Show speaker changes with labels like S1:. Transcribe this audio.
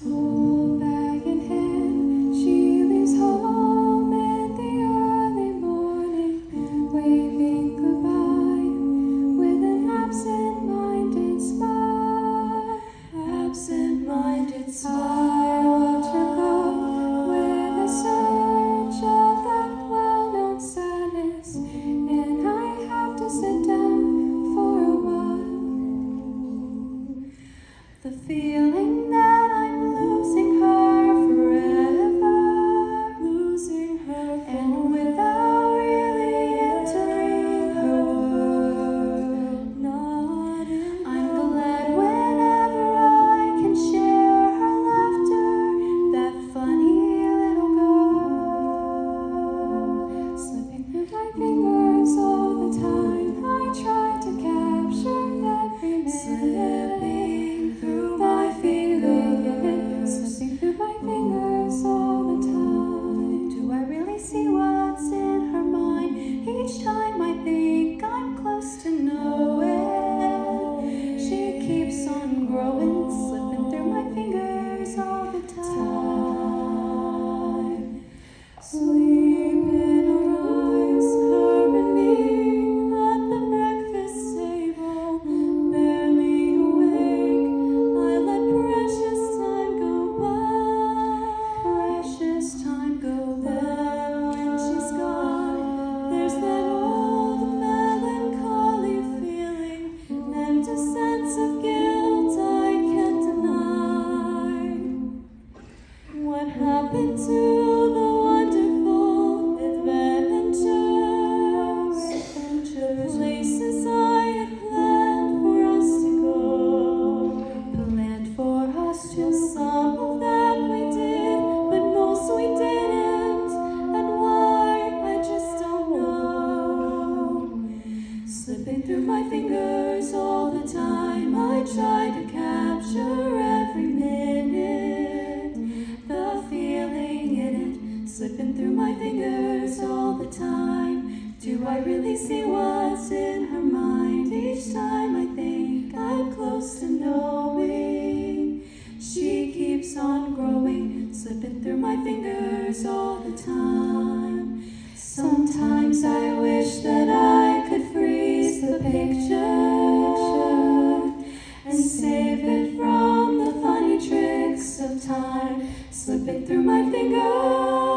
S1: soul. happened to Do I really see what's in her mind each time I think I'm close to knowing? She keeps on growing, slipping through my fingers all the time. Sometimes I wish that I could freeze the picture and save it from the funny tricks of time, slipping through my fingers.